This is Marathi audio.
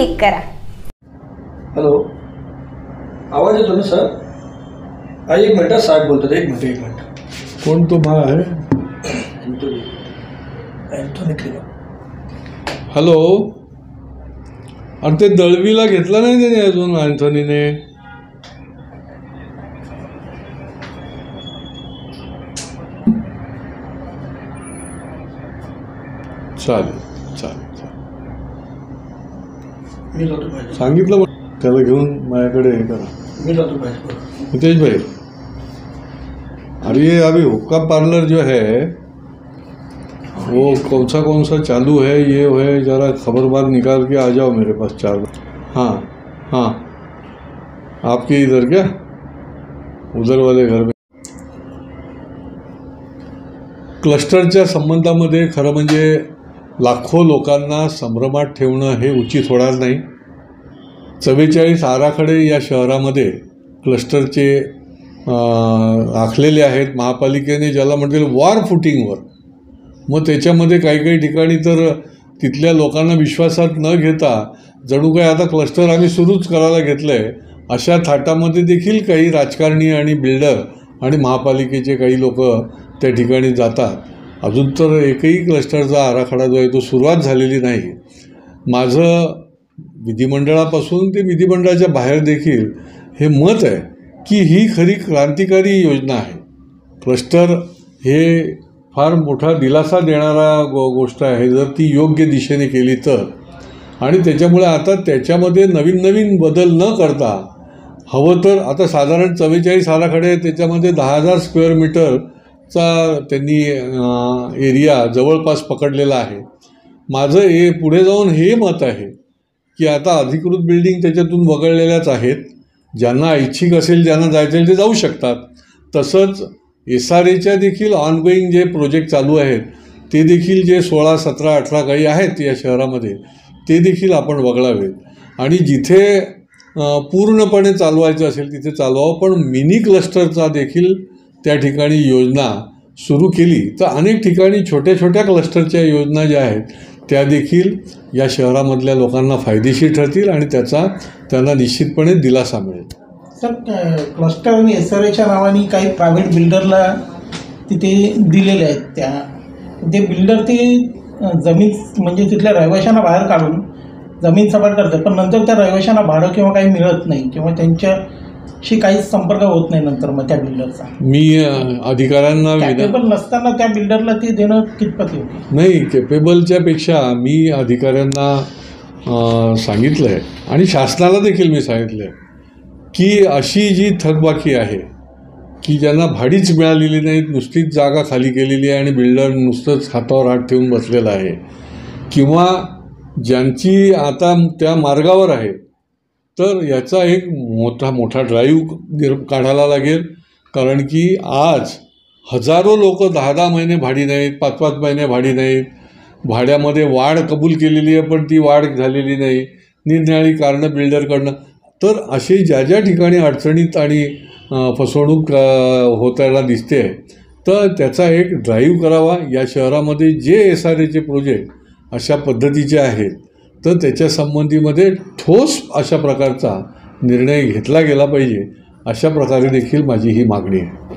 क्लिक करा. हॅलो आवाज येतो ना सर हा एक मिनटं साहेब बोलतात. एक मिनटं एक मिनटं. कोण तो भा आहे अँथोनी अँथोनी क्लिनर हॅलो अरे ते दळवीला घेतला नाही त्याने अजून अँथोनीने चालेल चालेल. मी जातो पाहिजे सांगितलं मग त्याला घेऊन माझ्याकडे हे करा. मी जातो पाहिजे हितेश भाई अरे अभी हुक्का पार्लर जो है वो कौन सा कौन सा चालू है ये है ज़रा खबर खबरबार निकाल के आ जाओ मेरे पास चार हाँ हाँ। आपके इधर क्या? उधर वाले घर में। क्लस्टर क्लस्टरच्या संबंधामध्ये खरं म्हणजे लाखो लोकांना संभ्रमात ठेवणं हे उचित होणार नाही. चव्वेचाळीस आराखडे या शहरामध्ये क्लस्टरचे आखलेले आहेत. महापालिकेने ज्याला म्हणतील वॉर फुटिंगवर मग त्याच्यामध्ये काही काही ठिकाणी तर तिथल्या लोकांना विश्वासात न घेता जणू काय आता क्लस्टर आम्ही सुरूच करायला घेतलं आहे अशा थाटामध्ये देखील काही राजकारणी आणि बिल्डर आणि महापालिकेचे काही लोक त्या ठिकाणी जातात. अजून तर एकही क्लस्टरचा आराखडा जो आहे तो सुरुवात झालेली नाही. माझं विधिमंडळापासून ते विधिमंडळाच्या बाहेर देखील हे मत आहे की ही खरी क्रांतिकारी योजना आहे. क्लस्टर हे फार मोठा दिलासा देणारा गो गोष्ट आहे. जर ती योग्य दिशेने केली तर. आणि त्याच्यामुळे आता त्याच्यामध्ये नवीन नवीन बदल न करता हवं तर आता साधारण चव्वेचाळीस आराखडे त्याच्यामध्ये दहा हजार स्क्वेअर मीटर चा त्यांनी एरिया जवळपास पकडलेला आहे. माझं हे पुढे जाऊन हे मत आहे की आता अधिकृत बिल्डिंग त्याच्यातून वगळलेल्याच आहेत. ज्यांना इच्छिक असेल ज्यांना जायचं असेल ते जाऊ शकतात. तसंच एस आर एच्या देखील ऑनगोईंग जे प्रोजेक्ट चालू आहेत ते देखील जे सोळा सतरा अठरा काही आहेत या शहरामध्ये ते देखील आपण वगळावेत. आणि जिथे पूर्णपणे चालवायचं असेल तिथे चालवावं पण मिनी क्लस्टरचा देखील त्या ठिकाणी योजना सुरू केली तर अनेक ठिकाणी छोट्या छोट्या क्लस्टरच्या योजना ज्या आहेत त्या देखील या शहरामधल्या लोकांना फायदेशीर ठरतील आणि त्याचा त्यांना निश्चितपणे दिलासा मिळेल. सर क्लस्टर आणि एस आर एच्या नावाने काही प्रायव्हेट बिल्डरला तिथे दिलेले आहेत त्या. ते बिल्डर ते जमीन म्हणजे तिथल्या रहिवाशांना बाहेर काढून जमीन सपाट करतात पण नंतर त्या रहिवाशांना भाडं किंवा काही मिळत नाही किंवा त्यांच्या त्यांच्याशी काहीच संपर्क होत नाही नंतर मग त्या बिल्डरचा मी अं, अधिकाऱ्यांना कॅपेबल नसताना त्या बिल्डरला ते देणं कितपत योग्य? नाही केपेबलच्या पेक्षा मी अधिकाऱ्यांना अं, सांगितलं आहे आणि शासनाला देखील मी सांगितलं आहे की अशी जी थकबाकी आहे की ज्यांना भाडीच मिळालेली नाहीत नुसतीच जागा खाली केलेली आहे आणि बिल्डर नुसतंच हातावर हात ठेवून बसलेला आहे किंवा ज्यांची आता त्या मार्गावर आहे तर याचा एक मोठा मोठा ड्राईव्ह निर काढायला लागेल. कारण की आज हजारो लोक दहा दहा महिने भाडी नाहीत पाच पाच महिने भाडी नाहीत. भाड्यामध्ये वाढ कबूल केलेली आहे पण ती वाढ झालेली नाही. निरनिराळी कारणं बिल्डरकडनं. तर अशी ज्या ज्या ठिकाणी अडचणीत आणि फसवणूक अं, होताना दिसते तर त्याचा एक ड्राईव्ह करावा. या शहरामध्ये जे एस आर एचे प्रोजेक्ट अशा पद्धतीचे आहेत. तर त्याच्या संबंधीमध्ये ठोस अशा प्रकारचा निर्णय घेतला गेला पाहिजे. अशा प्रकारे देखील माझी ही मागणी आहे.